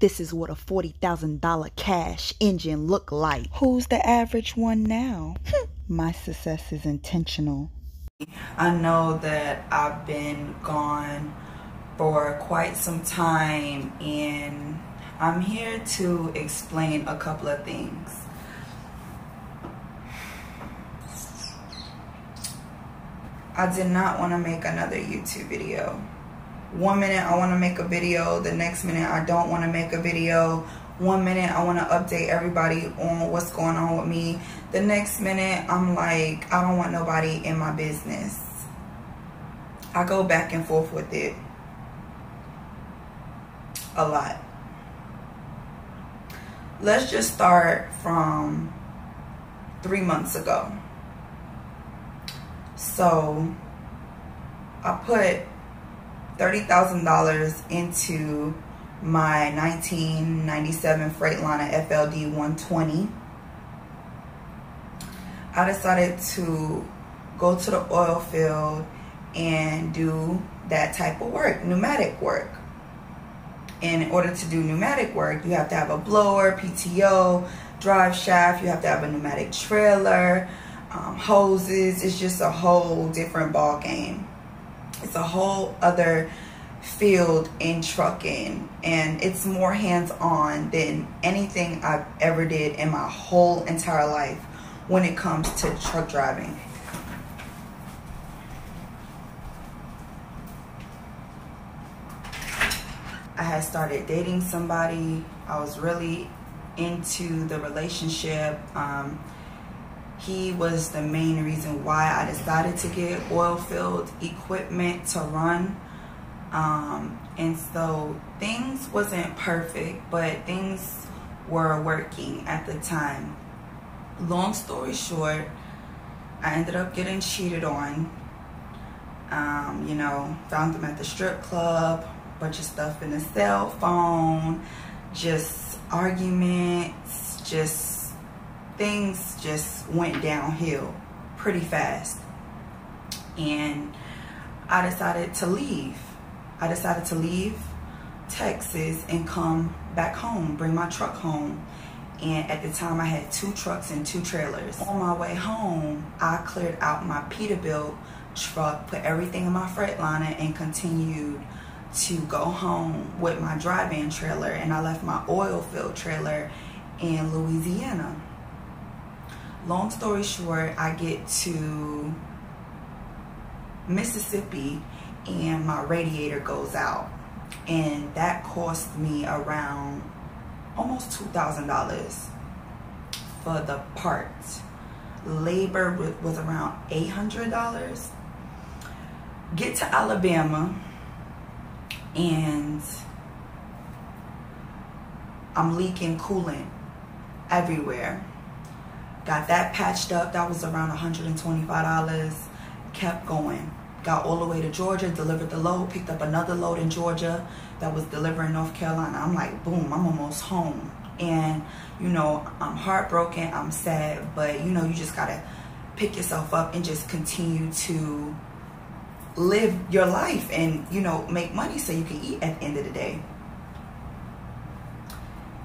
This is what a $40,000 cash engine look like. Who's the average one now? Hmm. My success is intentional. I know that I've been gone for quite some time and I'm here to explain a couple of things. I did not want to make another YouTube video one minute I want to make a video, the next minute I don't want to make a video. One minute I want to update everybody on what's going on with me. The next minute I'm like, I don't want nobody in my business. I go back and forth with it a lot. Let's just start from three months ago. So I put $30,000 into my 1997 Freightliner FLD 120. I decided to go to the oil field and do that type of work, pneumatic work. And in order to do pneumatic work, you have to have a blower, PTO, drive shaft, you have to have a pneumatic trailer, um, hoses. It's just a whole different ball game it's a whole other field in trucking and it's more hands-on than anything I've ever did in my whole entire life when it comes to truck driving. I had started dating somebody. I was really into the relationship. Um, he was the main reason why I decided to get oil field equipment to run. Um, and so things wasn't perfect, but things were working at the time. Long story short, I ended up getting cheated on. Um, you know, found them at the strip club, bunch of stuff in the cell phone, just arguments, just things just went downhill pretty fast. And I decided to leave. I decided to leave Texas and come back home, bring my truck home. And at the time I had two trucks and two trailers. On my way home, I cleared out my Peterbilt truck, put everything in my Freightliner and continued to go home with my dry van trailer and I left my oil field trailer in Louisiana long story short, I get to Mississippi and my radiator goes out. And that cost me around almost $2,000 for the parts. Labor was around $800. Get to Alabama and I'm leaking coolant everywhere Got that patched up. That was around $125. Kept going. Got all the way to Georgia, delivered the load, picked up another load in Georgia that was delivering North Carolina. I'm like, boom, I'm almost home. And, you know, I'm heartbroken, I'm sad, but, you know, you just got to pick yourself up and just continue to live your life and, you know, make money so you can eat at the end of the day.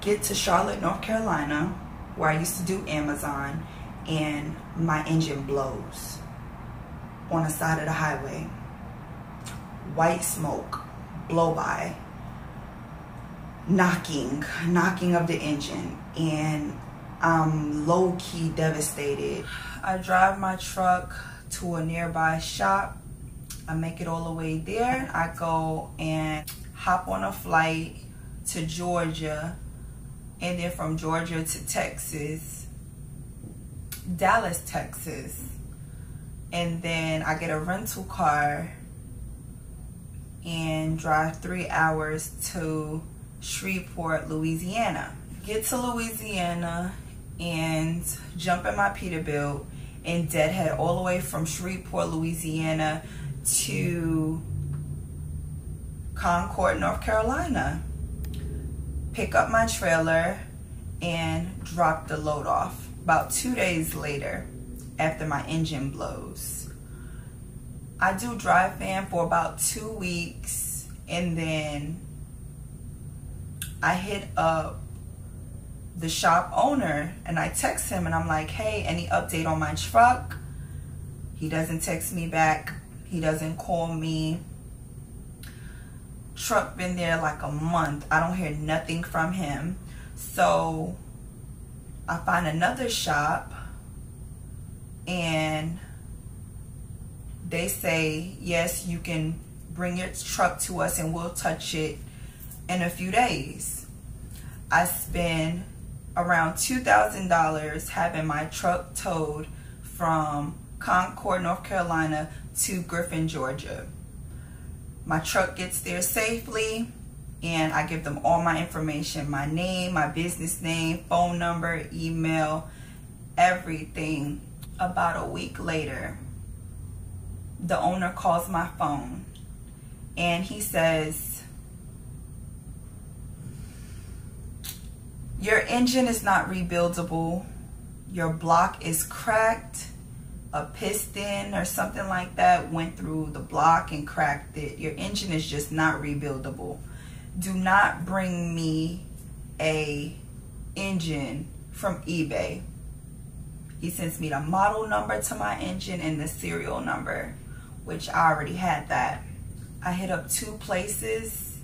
Get to Charlotte, North Carolina where I used to do Amazon and my engine blows on the side of the highway. White smoke, blow by, knocking, knocking of the engine and I'm low-key devastated. I drive my truck to a nearby shop. I make it all the way there. I go and hop on a flight to Georgia and then from Georgia to Texas, Dallas, Texas. And then I get a rental car and drive three hours to Shreveport, Louisiana. Get to Louisiana and jump in my Peterbilt and deadhead all the way from Shreveport, Louisiana to Concord, North Carolina pick up my trailer and drop the load off about two days later after my engine blows. I do dry van for about two weeks and then I hit up the shop owner and I text him and I'm like, hey, any update on my truck? He doesn't text me back. He doesn't call me. Truck been there like a month. I don't hear nothing from him. So I find another shop and they say, yes, you can bring your truck to us and we'll touch it in a few days. I spend around $2,000 having my truck towed from Concord, North Carolina to Griffin, Georgia. My truck gets there safely and I give them all my information, my name, my business name, phone number, email, everything. About a week later, the owner calls my phone and he says, Your engine is not rebuildable. Your block is cracked. A piston or something like that went through the block and cracked it. Your engine is just not rebuildable. Do not bring me a engine from eBay. He sends me the model number to my engine and the serial number, which I already had that. I hit up two places.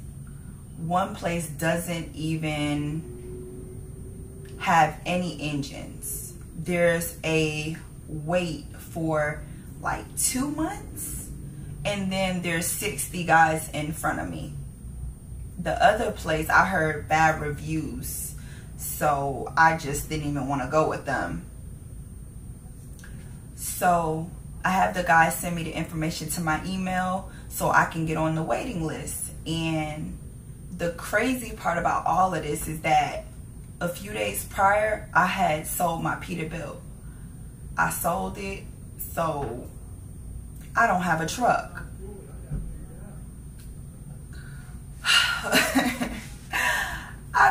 One place doesn't even have any engines. There's a wait for like two months and then there's 60 guys in front of me. The other place I heard bad reviews so I just didn't even want to go with them. So I have the guy send me the information to my email so I can get on the waiting list. And the crazy part about all of this is that a few days prior, I had sold my Peterbilt. I sold it, so I don't have a truck. I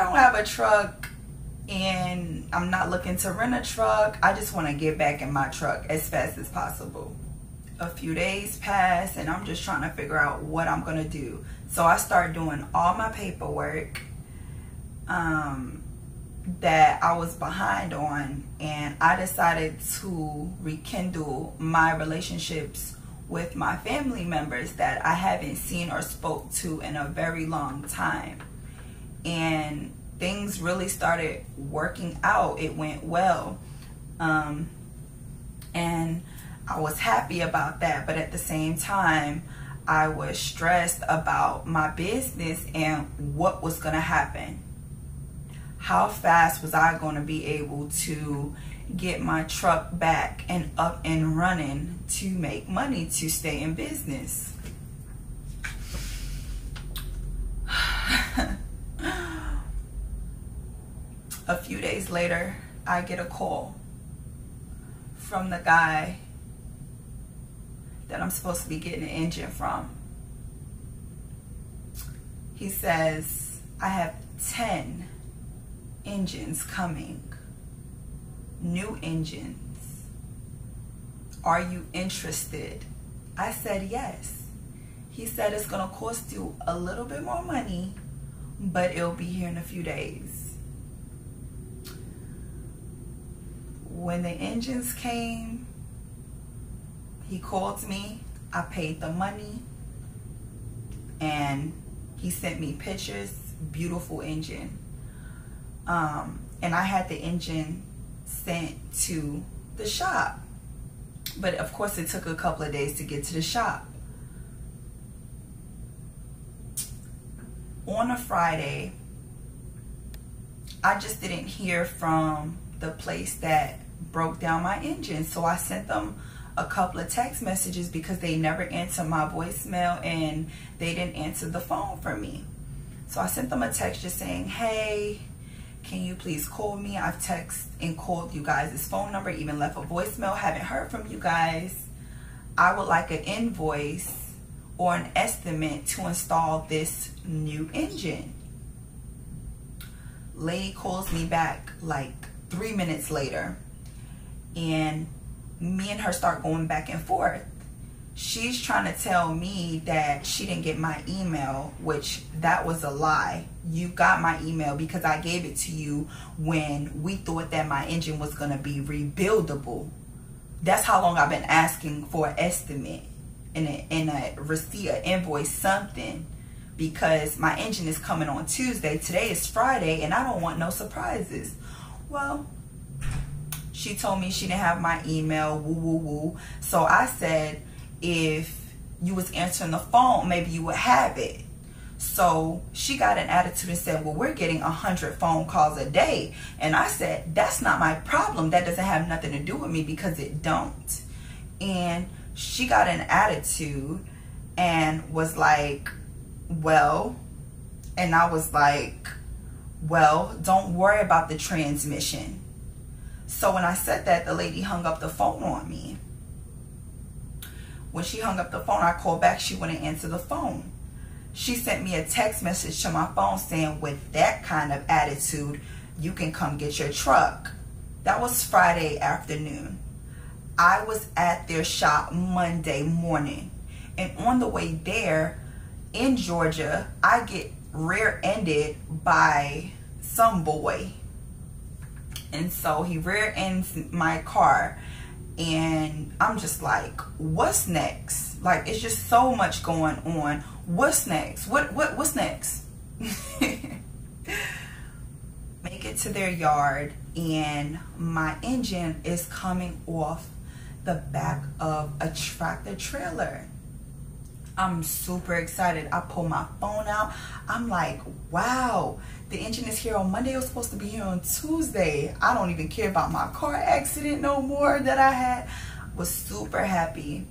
don't have a truck and I'm not looking to rent a truck. I just want to get back in my truck as fast as possible. A few days pass and I'm just trying to figure out what I'm going to do. So I start doing all my paperwork. Um, that I was behind on and I decided to rekindle my relationships with my family members that I haven't seen or spoke to in a very long time. And things really started working out. It went well. Um, and I was happy about that. But at the same time, I was stressed about my business and what was going to happen how fast was I going to be able to get my truck back and up and running to make money to stay in business. a few days later, I get a call from the guy that I'm supposed to be getting an engine from. He says, I have 10 engines coming. New engines. Are you interested? I said yes. He said it's going to cost you a little bit more money, but it'll be here in a few days. When the engines came, he called me. I paid the money and he sent me pictures. Beautiful engine. Um, and I had the engine sent to the shop. But of course, it took a couple of days to get to the shop. On a Friday, I just didn't hear from the place that broke down my engine. So I sent them a couple of text messages because they never answered my voicemail and they didn't answer the phone for me. So I sent them a text just saying, hey, can you please call me? I've texted and called you guys' phone number, even left a voicemail. Haven't heard from you guys. I would like an invoice or an estimate to install this new engine. Lady calls me back like three minutes later and me and her start going back and forth. She's trying to tell me that she didn't get my email, which that was a lie. You got my email because I gave it to you when we thought that my engine was going to be rebuildable. That's how long I've been asking for an estimate and a, and a receipt, an invoice, something because my engine is coming on Tuesday. Today is Friday and I don't want no surprises. Well, she told me she didn't have my email, woo woo woo. So I said, if you was answering the phone, maybe you would have it. So she got an attitude and said, well, we're getting a hundred phone calls a day. And I said, that's not my problem. That doesn't have nothing to do with me because it don't. And she got an attitude and was like, well, and I was like, well, don't worry about the transmission. So when I said that, the lady hung up the phone on me. When she hung up the phone, I called back. She wouldn't answer the phone. She sent me a text message to my phone saying, with that kind of attitude, you can come get your truck. That was Friday afternoon. I was at their shop Monday morning. And on the way there in Georgia, I get rear-ended by some boy. And so he rear ends my car and I'm just like, what's next? Like it's just so much going on. What's next? What what what's next? Make it to their yard and my engine is coming off the back of a tractor trailer. I'm super excited. I pull my phone out. I'm like, wow, the engine is here on Monday. It was supposed to be here on Tuesday. I don't even care about my car accident no more that I had. Was super happy.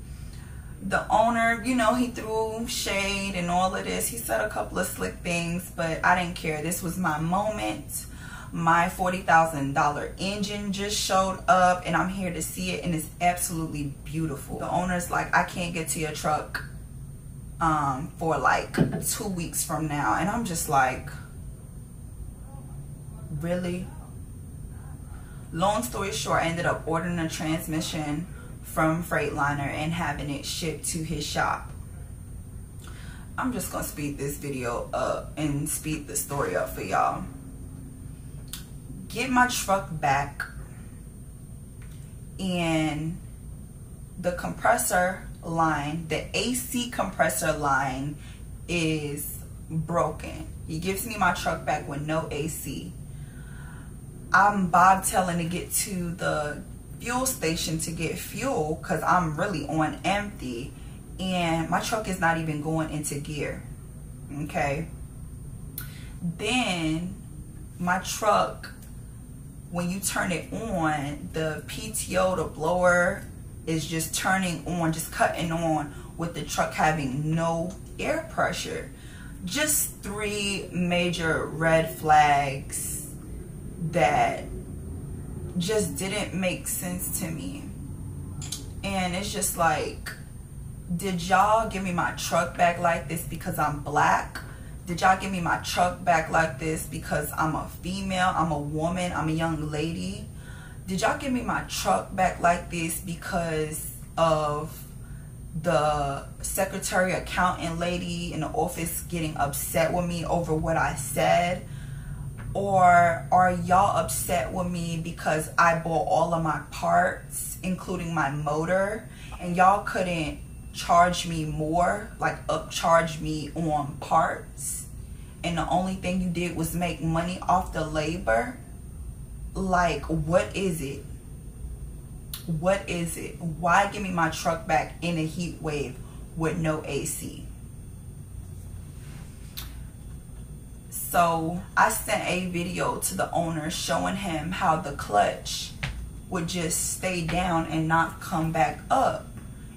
The owner, you know, he threw shade and all of this. He said a couple of slick things, but I didn't care. This was my moment. My $40,000 engine just showed up and I'm here to see it and it's absolutely beautiful. The owner's like, I can't get to your truck um, for like two weeks from now. And I'm just like, really? Long story short, I ended up ordering a transmission from Freightliner and having it shipped to his shop. I'm just gonna speed this video up and speed the story up for y'all. Get my truck back and the compressor line, the AC compressor line is broken. He gives me my truck back with no AC. I'm bobtailing to get to the fuel station to get fuel because I'm really on empty and my truck is not even going into gear. Okay. Then my truck, when you turn it on, the PTO, the blower, is just turning on, just cutting on with the truck having no air pressure. Just three major red flags that just didn't make sense to me. And it's just like, did y'all give me my truck back like this because I'm black? Did y'all give me my truck back like this because I'm a female, I'm a woman, I'm a young lady? Did y'all give me my truck back like this because of the secretary accountant lady in the office getting upset with me over what I said? Or are y'all upset with me because I bought all of my parts, including my motor, and y'all couldn't charge me more, like upcharge me on parts? And the only thing you did was make money off the labor? Like what is it? What is it? Why give me my truck back in a heat wave with no AC so I sent a video to the owner showing him how the clutch would just stay down and not come back up.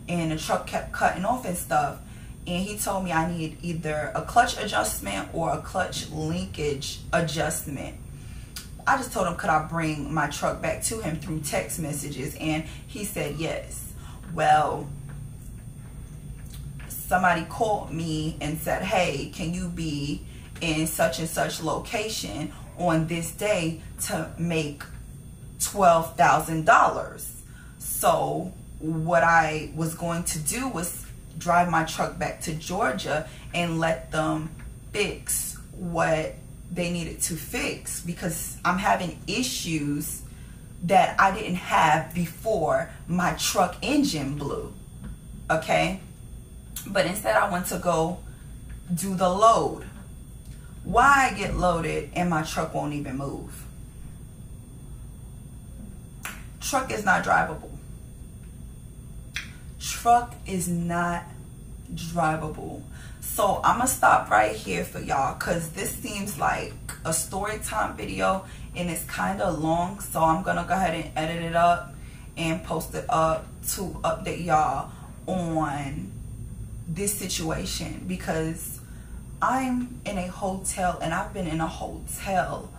And the truck kept cutting off and stuff. And he told me I need either a clutch adjustment or a clutch linkage adjustment I just told him, could I bring my truck back to him through text messages? And he said yes. Well, somebody called me and said, hey, can you be in such and such location on this day to make $12,000? So what I was going to do was drive my truck back to Georgia and let them fix what they needed to fix because I'm having issues that I didn't have before my truck engine blew. Okay? But instead, I went to go do the load. Why I get loaded and my truck won't even move? Truck is not drivable. Truck is not drivable. So I'm gonna stop right here for y'all because this seems like a story time video and it's kind of long. So I'm gonna go ahead and edit it up and post it up to update y'all on this situation because I'm in a hotel and I've been in a hotel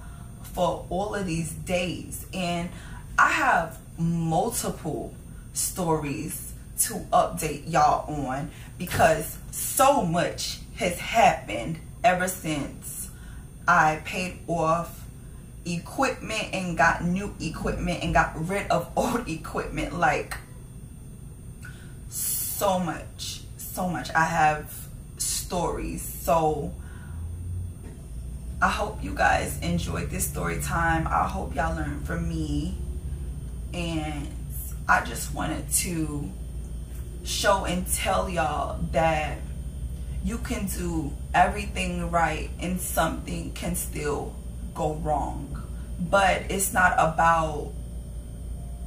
for all of these days and I have multiple stories to update y'all on because so much has happened ever since I paid off equipment and got new equipment and got rid of old equipment. Like so much so much. I have stories. So I hope you guys enjoyed this story time. I hope y'all learned from me. And I just wanted to show and tell y'all that you can do everything right and something can still go wrong. But it's not about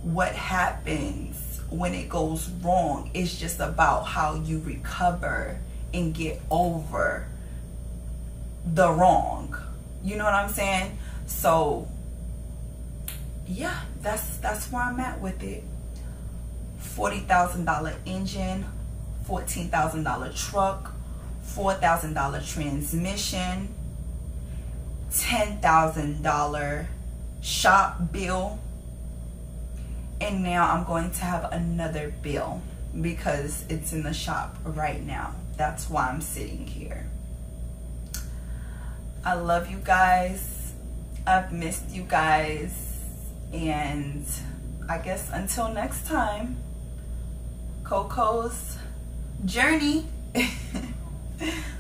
what happens when it goes wrong. It's just about how you recover and get over the wrong. You know what I'm saying? So yeah, that's that's where I'm at with it. $40,000 engine, $14,000 truck, $4,000 transmission, $10,000 shop bill. And now I'm going to have another bill because it's in the shop right now. That's why I'm sitting here. I love you guys. I've missed you guys. And I guess until next time. Koko's journey.